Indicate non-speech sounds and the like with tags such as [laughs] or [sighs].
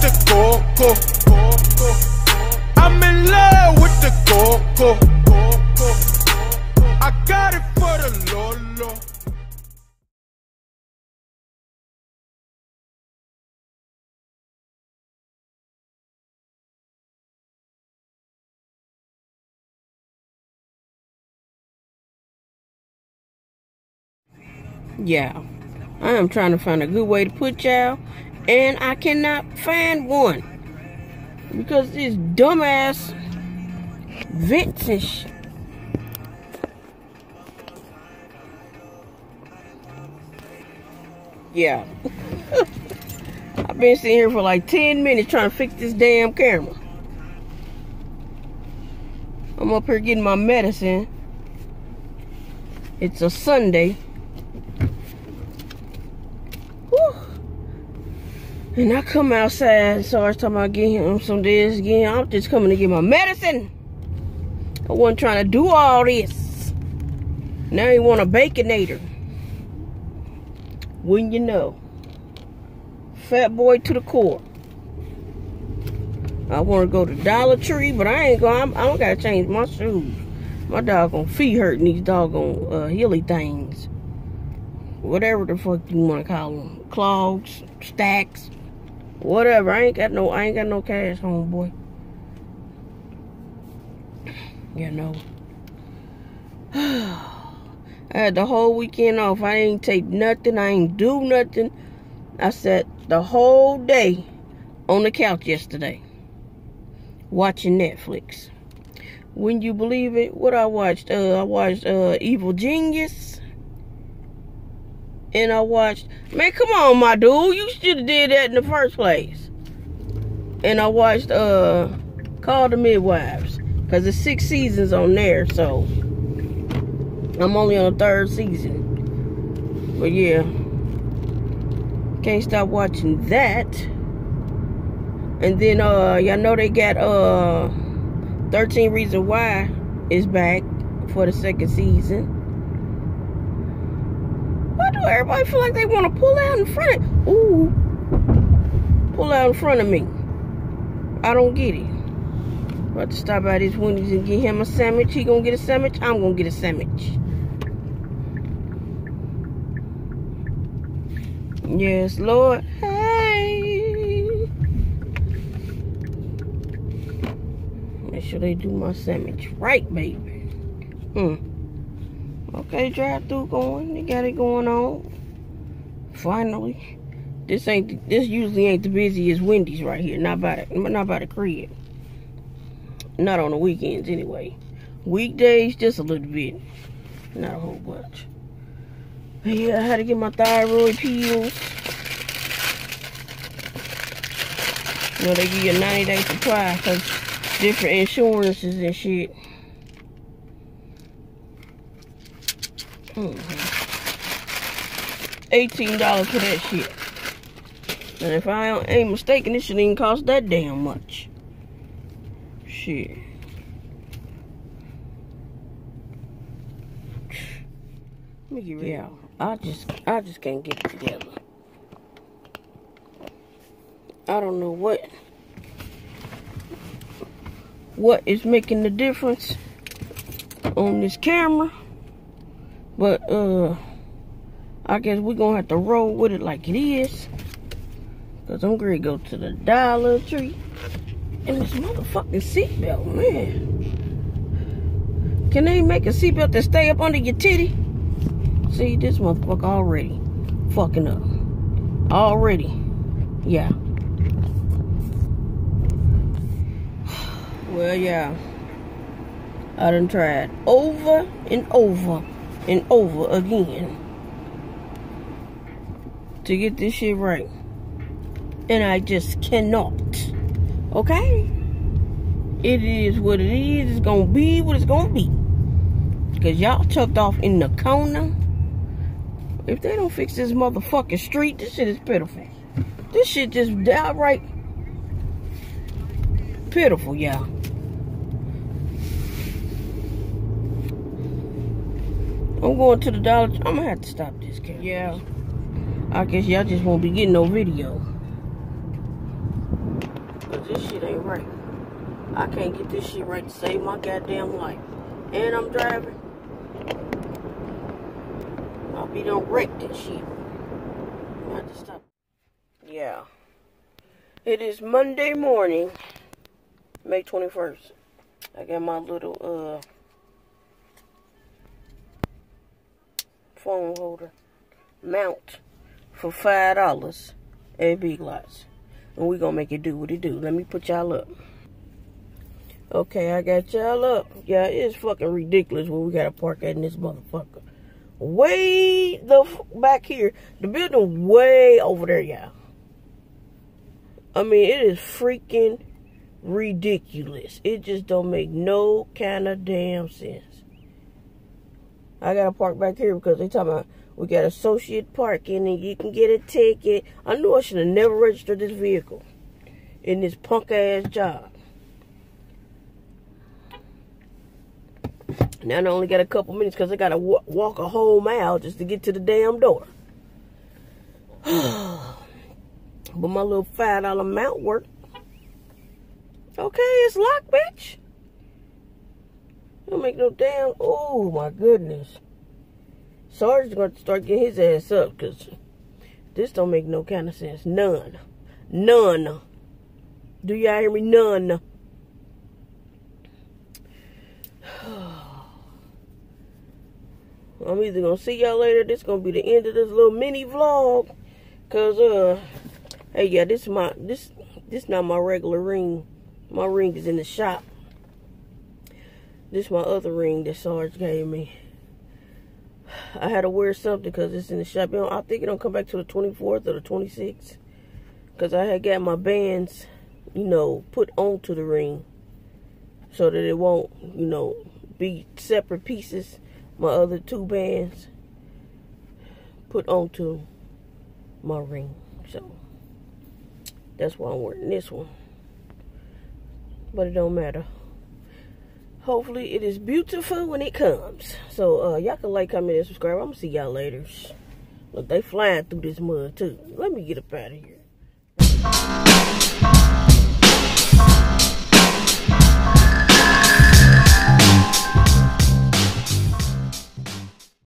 the coco. I'm in love with the coco. I got it for the Lolo. Yeah. I am trying to find a good way to put y'all, and I cannot find one. Because these dumbass vents and sh- Yeah. [laughs] I've been sitting here for like 10 minutes trying to fix this damn camera. I'm up here getting my medicine. It's a Sunday. And I come outside and start talking about getting him some this, getting I'm just coming to get my medicine. I wasn't trying to do all this. Now you want a baconator. Wouldn't you know? Fat boy to the core. I want to go to Dollar Tree, but I ain't going. I don't got to change my shoes. My doggone feet hurting these doggone uh, hilly things. Whatever the fuck you want to call them. Clogs, stacks, whatever. I ain't got no. I ain't got no cash, homeboy. You know. [sighs] I had the whole weekend off. I ain't take nothing. I ain't do nothing. I sat the whole day on the couch yesterday watching Netflix. When you believe it, what I watched? Uh, I watched uh, Evil Genius. And I watched, man, come on, my dude. You should have did that in the first place. And I watched uh, Call the Midwives. Because there's six seasons on there, so I'm only on the third season. But yeah. Can't stop watching that. And then uh y'all know they got uh 13 Reasons Why is back for the second season. Everybody feel like they want to pull out in front of ooh pull out in front of me? I don't get it. About to stop by this Wendy's and get him a sandwich. He gonna get a sandwich. I'm gonna get a sandwich. Yes, Lord. Hey. Make sure they do my sandwich right, baby. Hmm. Okay, drive through going. They got it going on. Finally. This ain't this usually ain't the busiest Wendy's right here. Not by the not by the crib. Not on the weekends anyway. Weekdays just a little bit. Not a whole bunch. But Yeah, I had to get my thyroid pills. You know, they give you a 90 day supply because different insurances and shit. Mm -hmm. $18 for that shit. And if I ain't mistaken, this shouldn't even cost that damn much. Shit. Let me get ready. Yeah. I just I just can't get it together. I don't know what what is making the difference on this camera. But uh I guess we're gonna have to roll with it like it is. Cause I'm gonna go to the Dollar Tree. And this motherfucking seatbelt, man. Can they make a seatbelt that stay up under your titty? See, this motherfucker already fucking up. Already. Yeah. [sighs] Well, yeah. I done tried over and over and over again to get this shit right. And I just cannot. Okay? It is what it is. It's gonna be what it's gonna be. Because y'all chucked off in the corner. If they don't fix this motherfucking street, this shit is pitiful. This shit just downright pitiful, y'all. I'm going to the Dollar I'm gonna have to stop this camera. Yeah. I guess y'all just won't be getting no video. Cause this shit ain't right. I can't get this shit right to save my goddamn life. And I'm driving. I'll be done wreck this shit. I have to stop. Yeah. It is Monday morning, May 21st. I got my little uh phone holder mount for five dollars at Big Lots. And we gonna make it do what it do. Let me put y'all up. Okay, I got y'all up. Yeah, it's fucking ridiculous when we gotta park at in this motherfucker. Way the back here. The building way over there, y'all. I mean, it is freaking ridiculous. It just don't make no kind of damn sense. I gotta park back here because they talking about we got associate parking and you can get a ticket. I knew I should have never registered this vehicle in this punk ass job. Now I only got a couple minutes because I gotta walk a whole mile just to get to the damn door. [sighs] but my little five dollar mount worked. Okay, it's locked, bitch. Don't make no damn. Oh my goodness. Sarge's going to start getting his ass up because this don't make no kind of sense. None. None. Do y'all hear me? None. [sighs] I'm either gonna see y'all later. This gonna be the end of this little mini vlog. Cause uh hey yeah, this is my this this not my regular ring. My ring is in the shop. This is my other ring that Sarge gave me. I had to wear something because it's in the shop. You know, I think it don't come back to the 24th or the 26th. Because I had got my bands, you know, put onto the ring. So that it won't, you know, be separate pieces. My other two bands put onto my ring. So, that's why I'm wearing this one. But it don't matter hopefully it is beautiful when it comes. So uh y'all can like comment and subscribe. I'm gonna see y'all later. Look they flying through this mud too. Let me get up out of here